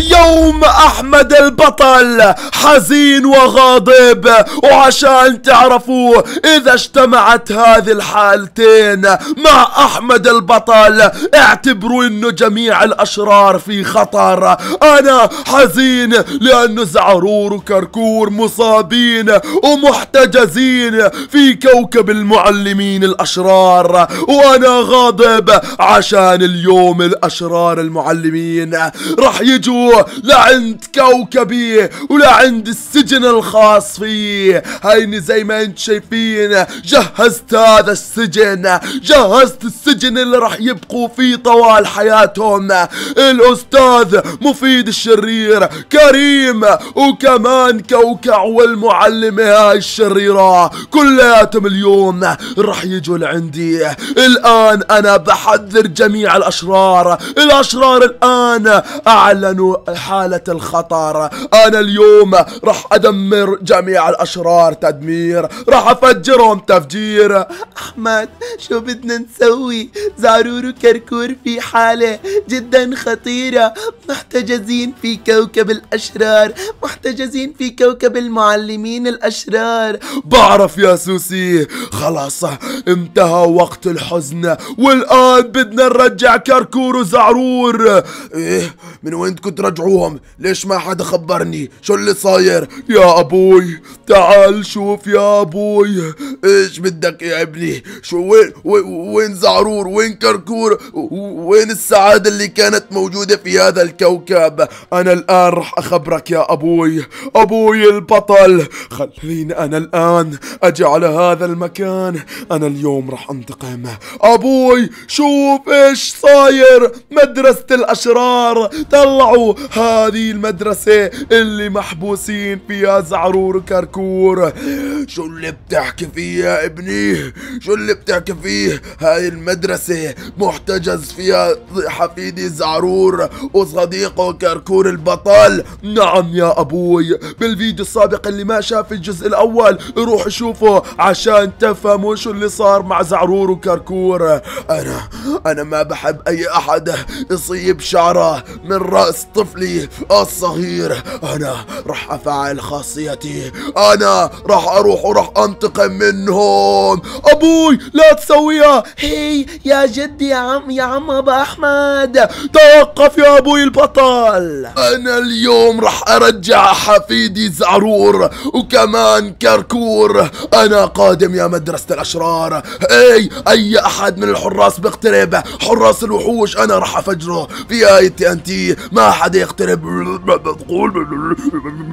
اليوم أحمد البطل حزين وغاضب. وعشان تعرفوا إذا اجتمعت هذه الحالتين مع أحمد البطل اعتبروا إنه جميع الأشرار في خطر. أنا حزين لأنه زعرور وكركور مصابين ومحتجزين في كوكب المعلمين الأشرار. وأنا غاضب عشان اليوم الأشرار المعلمين. راح يجوا لعند كوكبي ولعند السجن الخاص فيه. هيني زي ما انت شايفين جهزت هذا السجن جهزت السجن اللي راح يبقوا فيه طوال حياتهم. الأستاذ مفيد الشرير كريم وكمان كوكع والمعلمة هاي الشريرة. كلياتهم اليوم راح يجوا لعندي. الآن أنا بحذر جميع الأشرار. الأشرار الآن أعلنوا حالة الخطر. أنا اليوم راح أدمر جميع الأشرار تدمير. راح أفجرهم تفجير. أحمد شو بدنا نسوي؟ زعرور وكركور في حالة جدا خطيرة. محتجزين في كوكب الأشرار. محتجزين في كوكب المعلمين الأشرار. بعرف يا سوسي. خلاص انتهى وقت الحزن. والآن بدنا نرجع كركور وزعرور. إيه من وين كنت رجعوهم ليش ما حدا خبرني؟ شو اللي صاير؟ يا أبوي تعال شوف يا أبوي. إيش بدك يا ابني؟ شو وين, وين زعرور؟ وين كركور؟ وين السعادة اللي كانت موجودة في هذا الكوكب؟ أنا الآن رح أخبرك يا أبوي أبوي البطل. خليني أنا الآن أجي على هذا المكان. أنا اليوم رح أنتقم. أبوي شوف إيش صاير. مدرسة الأشرار. طلعوا هذه المدرسة اللي محبوسين فيها زعرور وكركور شو اللي بتحكي فيه يا ابني؟ شو اللي بتحكي فيه؟ هاي المدرسة محتجز فيها حفيدي زعرور وصديقه كركور البطل. نعم يا أبوي بالفيديو السابق اللي ما شاف الجزء الأول روح شوفه عشان تفهموا شو اللي صار مع زعرور وكركور. أنا أنا ما بحب أي أحد يصيب شعره من رأس طفلي الصغير. أنا راح أفعل خاصيتي. أنا راح أروح وراح أنتقم منهم. أبوي لا تسويها. هي يا جدي يا عم يا عم أبا أحمد. توقف يا أبوي البطل. أنا اليوم راح أرجع حفيدي زعرور وكمان كركور. أنا قادم يا مدرسة الأشرار. إي أي أحد من الحراس بيقترب. حراس الوحوش أنا راح أفجره. في اي TNT ما حدا يقترب. ما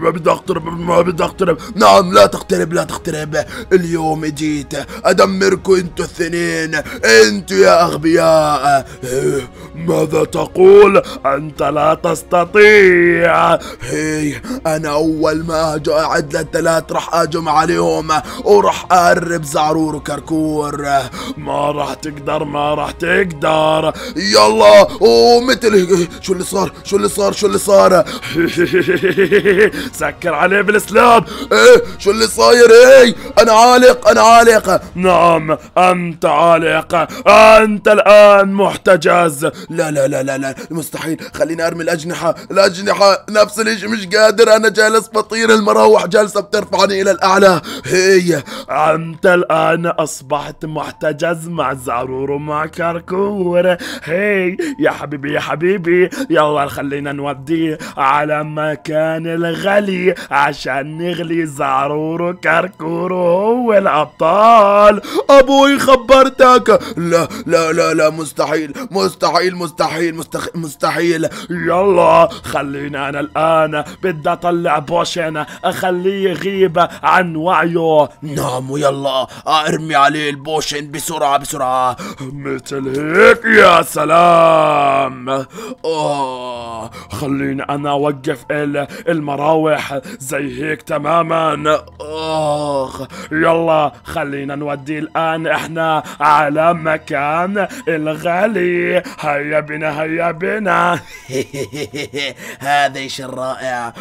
بدي أقترب ما بدي أقترب. نعم لا تقترب لا تقترب. اليوم جيت ادمركم أنتوا الاثنين أنتوا يا أغبياء. إيه، ماذا تقول؟ أنت لا تستطيع. هي أنا أول ما أجي أعد للثلاث راح اجم عليهم. وراح أقرب زعرور وكركور ما راح تقدر ما راح تقدر. يلا ومثل شو اللي صار؟ شو اللي صار؟ شو اللي صار؟ سكر عليه بالإسلام. إيه شو اللي صاير؟ إيه أنا عالق أنا عالق. نعم أنت عالق. أنت الآن محتجز. لا لا لا لا لا مستحيل. خليني أرمي الأجنحة. الأجنحة نفس الاشي مش قادر. أنا جالس بطير المراوح جالسه بترفعني إلى الأعلى. هي. أنت الآن أصبحت محتجز مع زعرور ومع كركور هي. يا حبيبي يا حبيبي. يلا خلينا نوديه على مكان الغلي عشان نغلي زعرور وكركور وهو الأبطال. أبوي خبرتك. لا لا لا لا مستحيل مستحيل مستحيل مستحيل, مستحيل. يلا خلينا أنا الآن بدي أطلع potion أخليه يغيب عن وعيه. نعم ويلا أرمي عليه ال potion بسرعة بسرعة. مثل هيك يا سلام. آه خليني أنا أوقف ال- المراوح زي هيك تماما. اخ يلا خلينا نودي الآن إحنا على مكان الغالي. هيا بنا هيا بنا. هذا شيء رائع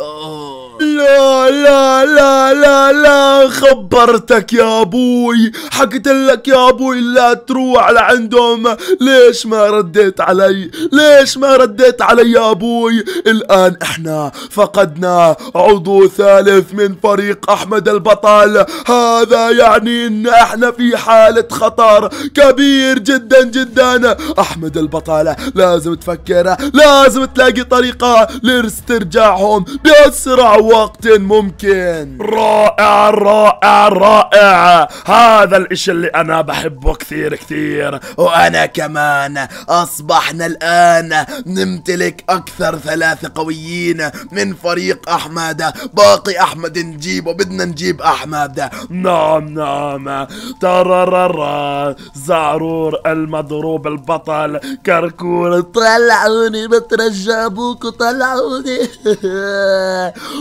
لا لا لا لا لا خبرتك يا أبوي. حكيت لك يا أبوي لا تروح لعندهم. ليش ما رديت علي؟ ليش ما رديت علي يا أبوي؟ الآن إحنا فقدنا عضو ثالث من فريق أحمد البطل. هذا يعني إن إحنا في حالة خطر كبير جدا جدا. أحمد البطل لازم تفكر لازم تلاقي طريقة لاسترجاعهم. بأسرع وقت ممكن. رائع رائع رائع. هذا الإشي اللي أنا بحبه كثير كثير. وأنا كمان أصبحنا الآن نمتلك أكثر ثلاثة قويين من فريق أحمد. باقي أحمد نجيبه بدنا نجيب أحمد. نعم نعم. ترررر. زعرور المضروب البطل. كركور طلعوني بترجى أبوك طلعوني.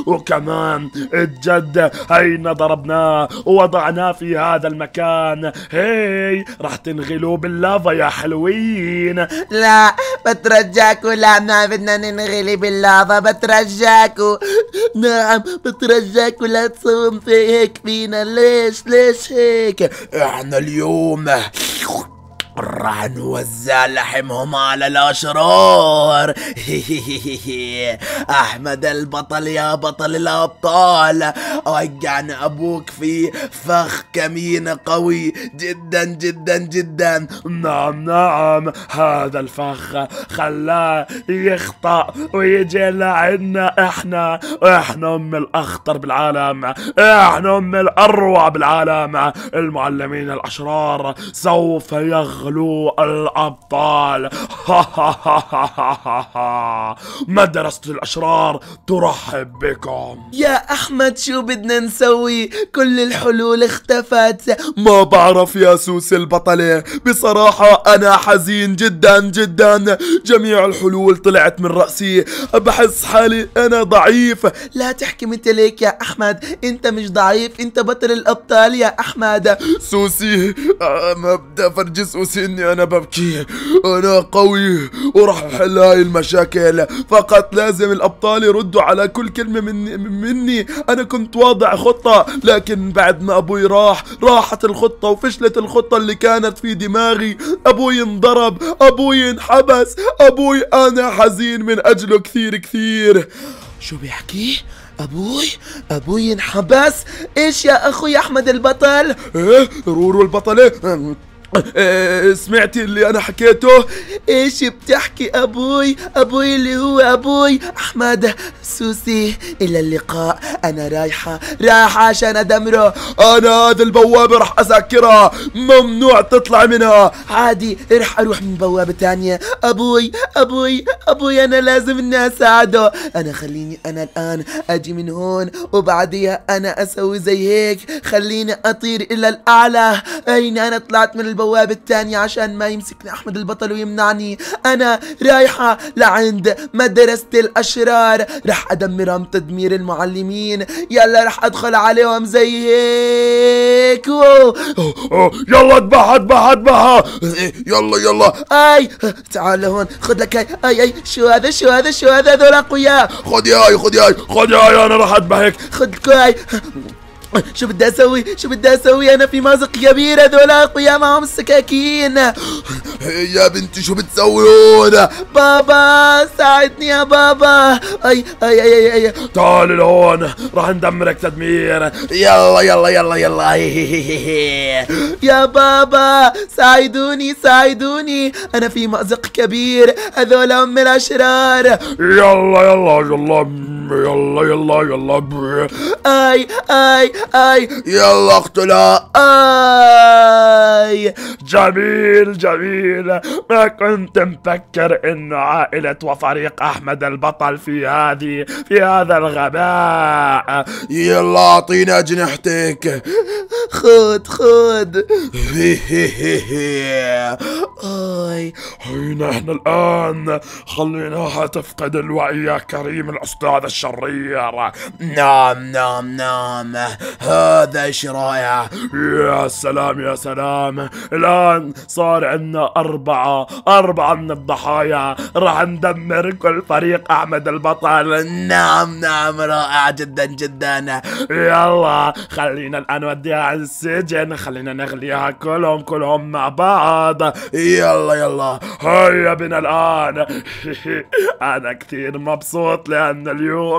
وكمان الجد هينا ضربناه ووضعناه في هذا المكان. هي راح تنغلوا باللافا يا حلوين. لا بترجاكوا لا ما بدنا ننغلي باللافا بترجاكوا نعم بترجاكوا لا تسوون في هيك فينا ليش ليش هيك؟ إحنا اليوم راح نوزع لحمهم على الأشرار. أحمد البطل يا بطل الأبطال. وقعنا أبوك في فخ كمين قوي. جدا جدا جدا. نعم نعم. هذا الفخ خلاه يخطأ ويجي لعنا إحنا. إحنا أم الأخطر بالعالم. إحنا أم الأروع بالعالم. المعلمين الأشرار سوف يغلو الأبطال. مدرسة الأشرار ترحب بكم. يا أحمد شو بدنا نسوي؟ كل الحلول اختفت. ما بعرف يا سوسي البطلة. بصراحة أنا حزين جدا جدا. جميع الحلول طلعت من رأسي. بحس حالي أنا ضعيف. لا تحكي مثل هيك يا أحمد. أنت مش ضعيف أنت بطل الأبطال يا أحمد. سوسي آه، ما بدي أفرجي سوسي. إني أنا ببكي أنا قوي وراح أحل هاي المشاكل. فقط لازم الأبطال يردوا على كل كلمة مني, مني. أنا كنت واضع خطة لكن بعد ما أبوي راح راحت الخطة وفشلت الخطة اللي كانت في دماغي. أبوي انضرب أبوي انحبس أبوي أنا حزين من أجله كثير كثير. شو بيحكي؟ أبوي؟ أبوي انحبس؟ إيش يا أخوي أحمد البطل؟ إيه؟ رورو البطلة إيه؟ سمعتي اللي أنا حكيته؟ إيش بتحكي أبوي؟ أبوي اللي هو أبوي أحمد سوسي. إلى اللقاء. أنا رايحة رايحة عشان أدمره. أنا هذا البوابة رح أسكرها ممنوع تطلع منها. عادي رح أروح من بوابة تانية. أبوي أبوي أبوي أنا لازم إني أساعده. أنا خليني أنا الآن أجي من هون وبعديها أنا أسوي زي هيك. خليني أطير إلى الأعلى. أين أنا طلعت من البوابة؟ التانية عشان ما يمسكني. أحمد البطل ويمنعني. أنا رايحة لعند مدرسة الأشرار. رح ادمرهم تدمير المعلمين. يلا رح أدخل عليهم زي هيك. أوه، يلا اذبحها اذبحها اذبحها. يلا يلا. أي. تعال لهون خذ لك هاي. أي أي. شو هذا؟ شو هذا؟ شو هذا؟ هذول أقوياء. خذ ياي خذ ياي. خذ ياي. أنا راح اذبحك خذ لك هاي. شو بدي أسوي؟ شو بدي أسوي؟ أنا في مازق كبير هذول أقوياء معهم السكاكين. يا بنتي شو بتسوون؟ بابا ساعدني يا بابا. أي أي أي أي, أي. تعال لهون راح ندمرك تدمير. يلا يلا يلا يلا. يا بابا ساعدوني ساعدوني. أنا في مأزق كبير هذول هم الأشرار. يلا يلا يلا. يلا يلا يلا أي أي أي. يلا اقتلها. أي. جميل جميل. ما كنت مفكر انه عائلة وفريق أحمد البطل في هذه في هذا الغباء. يلا اعطينا أجنحتك. خذ خذ. أي. هينا إحنا الآن. خليناها تفقد الوعي يا كريم الأستاذ الشرير نعم نعم نعم. هذا شي رائع يا سلام يا سلام. الآن صار عندنا أربعة أربعة من الضحايا. راح ندمر كل فريق أحمد البطل. نعم نعم. رائع جدا جدا. يلا خلينا الآن نوديها على السجن. خلينا نغليها كلهم كلهم مع بعض. يلا يلا. هيا بنا الآن. أنا كثير مبسوط لأن اليوم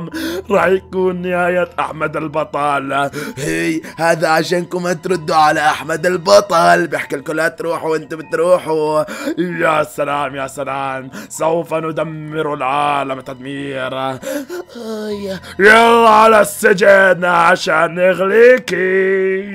راح يكون نهاية أحمد البطل. هي هذا عشانكم تردوا على أحمد البطل. بيحكي لكم لا تروحوا وأنتم بتروحوا. يا سلام يا سلام. سوف ندمر العالم تدمير. يلا على السجن عشان نغليكي.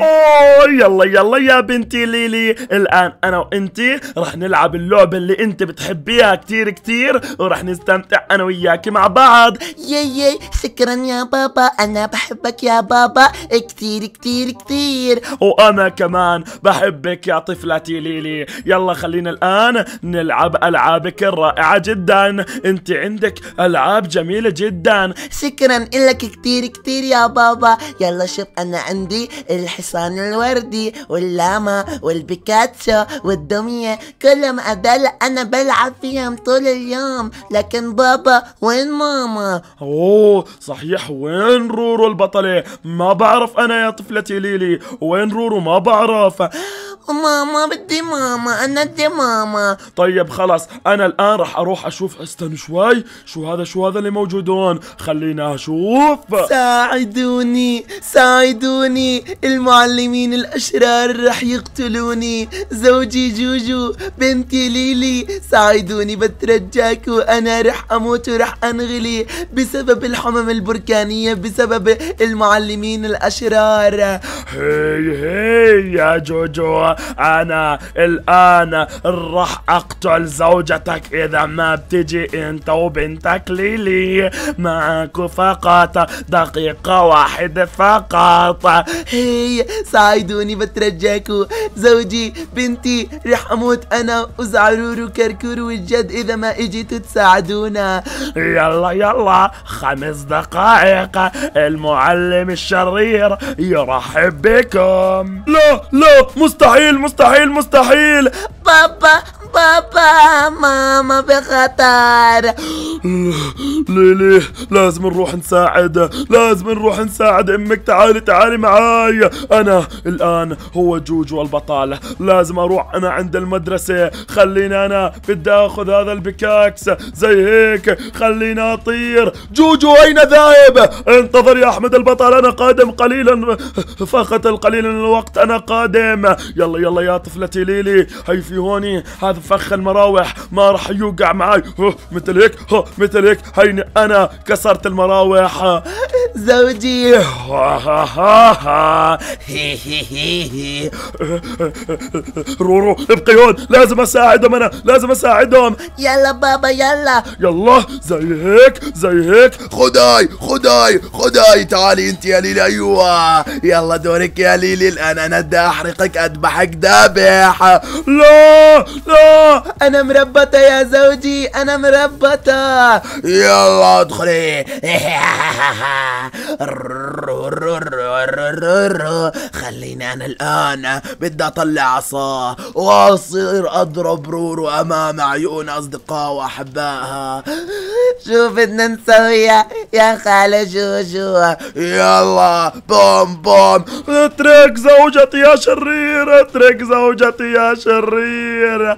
يلا يلا يا بنتي ليلي. الآن أنا وأنتي رح نلعب اللعبة اللي أنت بتحبيها كتير كتير ورح نستمتع أنا وياكي مع بعض. ياي ياي شكرا يا بابا. أنا بحبك يا بابا. كتير كتير كتير. وأنا كمان بحبك يا طفلتي ليلي. يلا خلينا الآن نلعب ألعابك الرائعة جدا. أنت عندك ألعاب جميلة جدا. شكرا لك كتير كتير يا بابا. يلا شوف أنا عندي الحصان الوردي واللاما والبيكاتشو والدمية. كلهم هذول أنا بلعب فيهم طول اليوم. لكن بابا وين ماما؟ أوه صحيح وين رورو البطلة؟ ما بعرف أنا يا طفلتي ليلي وين رورو؟ ما بعرف. ماما بدي ماما أنا بدي ماما. طيب خلاص أنا الآن راح أروح أشوف استنى شوي. شو هذا؟ شو هذا اللي موجود هون خلينا أشوف. ساعدوني ساعدوني. المعلمين الأشرار رح يقتلوني. زوجي جوجو بنتي ليلي ساعدوني بترجاكوا أنا رح أموت ورح أنغلي بسبب الحمم البركانية بسبب المعلمين الأشرار. هي هي يا جوجو أنا الآن راح أقتل زوجتك إذا ما بتجي أنت وبنتك ليلي. معك فقط دقيقة واحدة فقط. هي ساعدوني بترجاكوا زوجي بنتي رح أموت أنا وزعرور وكركور والجد إذا ما إجيتوا تساعدونا. يلا يلا خمس دقائق. المعلم الشرير يرحب بكم. لا لا مستحيل مستحيل مستحيل. بابا بابا ماما بخطر. ليلي لازم نروح نساعد لازم نروح نساعد أمك. تعالي تعالي معاي. أنا الآن هو جوجو البطل. لازم أروح أنا عند المدرسة. خليني أنا بدي آخذ هذا البكاكس. زي هيك خليني أطير. جوجو أين ذاهب؟ انتظر يا أحمد البطل. أنا قادم قليلا فقط القليل من الوقت. أنا قادم. يلا يلا يا طفلتي ليلي. هي في هوني هذا فخ المراوح ما راح يوقع معي مثل هيك؟ مثل هيك؟ هيني أنا كسرت المراوح. زوجي. رورو ابقي هون. لازم أساعدهم أنا لازم أساعدهم. يلا بابا يلا. يلا زي هيك زي هيك. خداي خداي خداي. تعالي أنت يا ليلي أيوه. يلا دورك يا ليلي الآن أنا بدي أحرقك أذبحك ذابح. لا لا. أنا مربطة يا زوجي أنا مربطة. يلا ادخلي. خليني أنا الآن بدي أطلع عصا وأصير أضرب رورو أمام عيون أصدقاء وأحبائها. شو بدنا نسوي يا خالة جوجو. يلا بوم بوم. اترك زوجتي يا شرير اترك زوجتي يا شرير.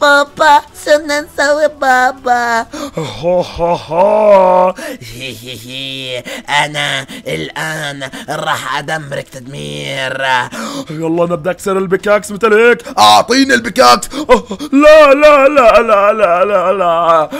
بابا بدنا نسوي بابا. هو هو هو. أنا الآن راح أدمرك تدمير. يلا نبدأ أكسر ال pickaxe مثل هيك. أعطيني ال pickaxe. لا لا لا لا لا لا لا.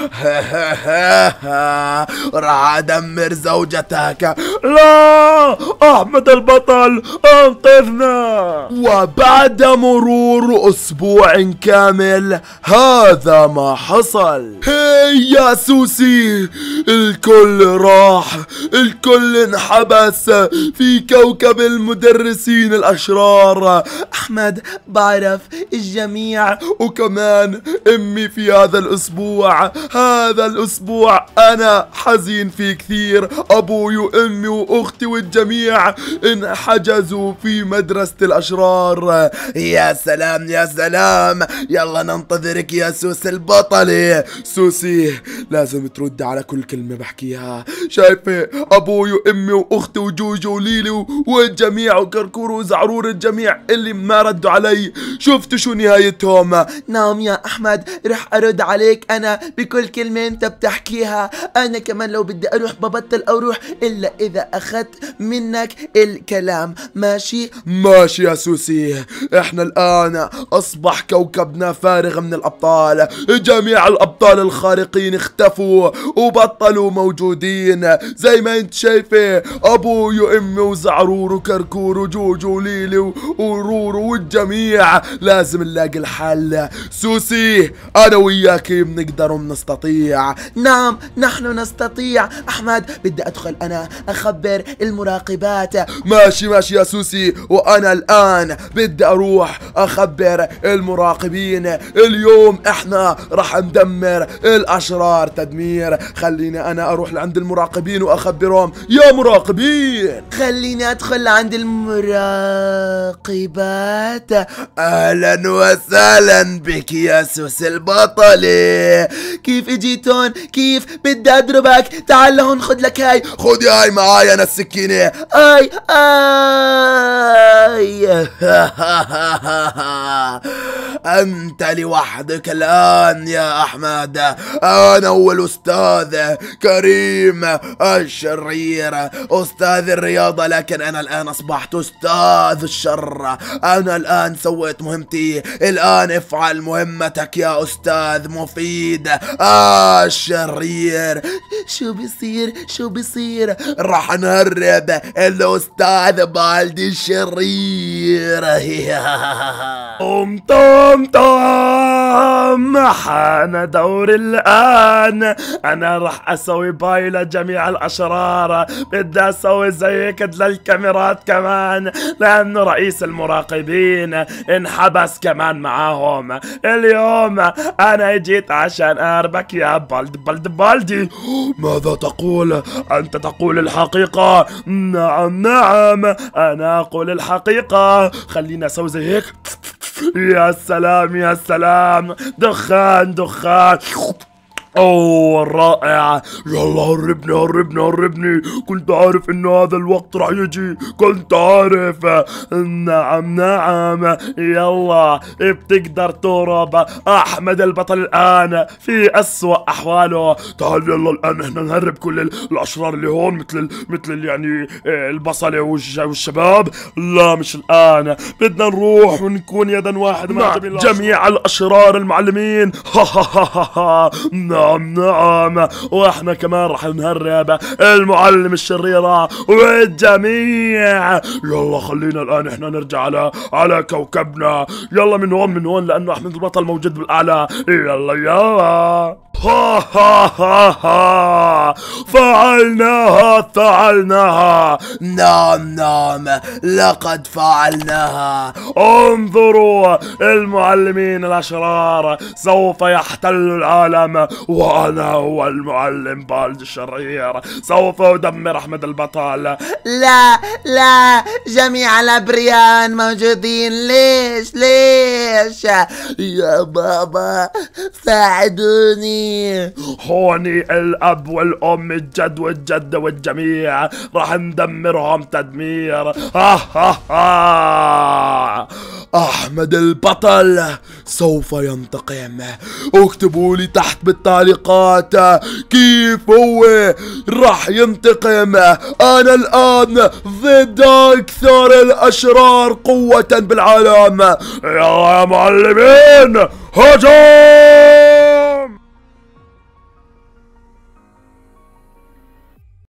راح أدمر زوجتك. لا أحمد البطل أنقذنا. وبعد مرور أسبوع كامل هذا ما حصل. هي يا سوسي الكل راح الكل انحبس في كوكب المدرسين الأشرار. أحمد بعرف الجميع وكمان أمي في هذا الأسبوع. هذا الأسبوع أنا حزين فيه كثير. أبوي وأمي وأختي والجميع انحجزوا في مدرسة الأشرار. يا سلام يا سلام. يلا ننتظرك يا سوس البطلة سوسي لازم ترد على كل كلمة بحكيها. شايفة أبوي وأمي وأختي وجوجو وليلي والجميع وكركور وزعرور الجميع اللي ما ردوا علي؟ شفتوا شو نهايتهم؟ نعم يا أحمد رح أرد عليك أنا بكل كلمة أنت بتحكيها. أنا كمان لو بدي أروح ببطل أروح إلا إذا أخذت منك الكلام. ماشي؟ ماشي يا سوسي. إحنا الآن أصبح كوكبنا فارغ من الأبطال. جميع الأبطال الخارقين اختفوا وبطلوا موجودين. زي ما انت شايفة أبوي وامي وزعرور وكركور وجوجو وليلي ورورو والجميع. لازم نلاقي الحل. سوسي أنا وياكي بنقدر وبنستطيع نعم نحن نستطيع. أحمد بدي أدخل أنا أخبر المراقبات. ماشي ماشي يا سوسي وأنا الآن بدي أروح أخبر المراقبين. اليوم إحنا راح ندمر الاشرار تدمير. خليني أنا أروح لعند المراقبين واخبرهم. يا مراقبين! خليني أدخل عند المراقبات. أهلا وسهلا بك يا سوسي البطلة كيف اجيت هون كيف بدي أضربك؟ تعال لهون خد لك هاي. خذي هاي معايا أنا السكينة. آي آي. أنت لوحدك الآن يا أحمد. أنا هو الأستاذ كريم الشرير. أستاذ الرياضة لكن أنا الآن أصبحت أستاذ الشر. أنا الآن سويت مهمتي. الآن افعل مهمتك يا أستاذ مفيد الشرير. شو بيصير؟ شو بيصير؟ راح نهرب الأستاذ بالدي الشرير. طم طم طم حان دوري الآن. أنا راح أسوي باي لجميع الأشرار. بدي أسوي زي هيك للكاميرات كمان. لأنه رئيس المراقبين انحبس كمان معاهم. اليوم أنا جيت عشان أربك يا بلد بلد بلدي ماذا تقول؟ أنت تقول الحقيقة. نعم نعم. أنا أقول الحقيقة. خلينا أسوي زي هيك يا سلام يا سلام. دخان دخان. أوه رائع يلا هربني هربني هربني. كنت عارف إنه هذا الوقت راح يجي. كنت عارف. نعم نعم. يلا بتقدر تهرب. أحمد البطل الآن في أسوأ أحواله. تعال يلا الآن إحنا نهرب كل ال- الأشرار اللي هون مثل مثل يعني آه، البصلة والش- والشباب. لا مش الآن. بدنا نروح ونكون يدا واحدة مع جميع, جميع الأشرار المعلمين. ها ها ها ها ها. نعم نعم. وإحنا كمان راح نهرب. المعلم الشريرة والجميع. يلا خلينا الآن إحنا نرجع على على كوكبنا. يلا من هون من هون لأنه أحمد البطل موجود بالأعلى. يلا يلا. ها ها ها ها. فعلناها فعلناها. نعم نعم. لقد فعلناها. انظروا المعلمين الأشرار سوف يحتلوا العالم وأنا هو المعلم بالد الشرير. سوف أدمر أحمد البطل. لا لا. جميع الأبريان موجودين. ليش ليش؟ يا بابا ساعدوني. هوني الأب والأم الجد والجده والجميع راح ندمرهم تدمير. ها ها ها. أحمد البطل سوف ينتقم. اكتبوا لي تحت بالتعليقات كيف هو راح ينتقم. أنا الآن ضد أكثر الأشرار قوة بالعالم. يا معلمين هجوم